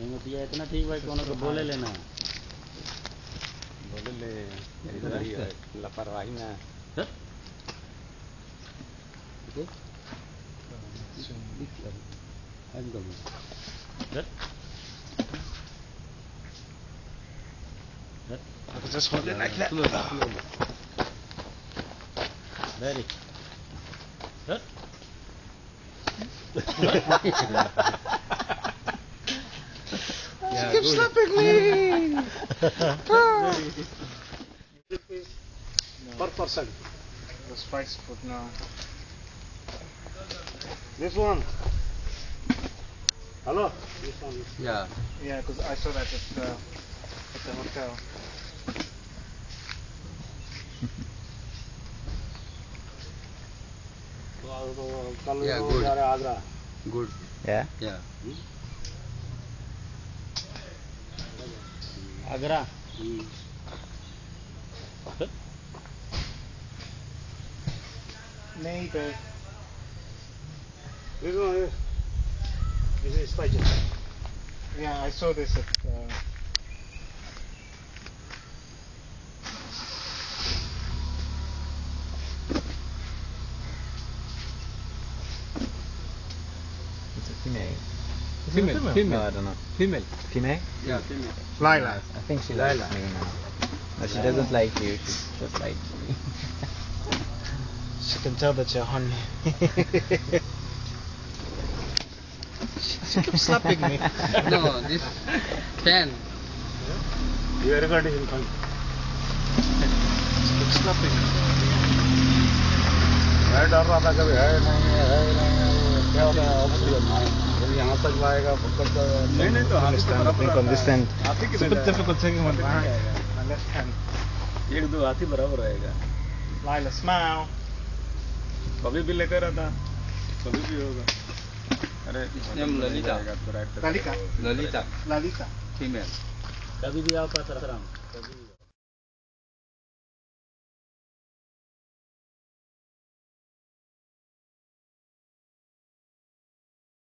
मोतिया इतना ठीक भाई कोनो को बोले लेना बोले ले इधर ही है लापरवाही ना एकदम Just hold it like that. Ready. Yeah, Keep good. I'm per person. The spice food now. This one. Hello. This one. Yeah. Yeah, because I saw that at the at the hotel. yeah, good. Good. Yeah. Yeah. Hmm? ಅಗ್ರ Maybe. This one eh? is it spices? Yeah, I saw this at. Uh, it's a name female. Female. Female. No, I don't know. Female. Female? Yeah, female. Lila. I think she likes me now. But she doesn't like you, she just likes me. She can tell that you're honey. she keeps slapping me. no, this fan. You are recording in front. She keeps slapping me. मैं डर रहा था कभी है नहीं है है नहीं है वो क्या होता है ऑक्सीजन कभी यहाँ तक लाएगा तो नहीं नहीं तो, तो, तो अंडरस्टैंड एक दो हाथी बराबर रहेगा। कभी भी लेकर आता कभी भी होगा। अरे इसमें ललिता। ललिता। ललिता। ललिता। फीमेल कभी भी आओ पास कभी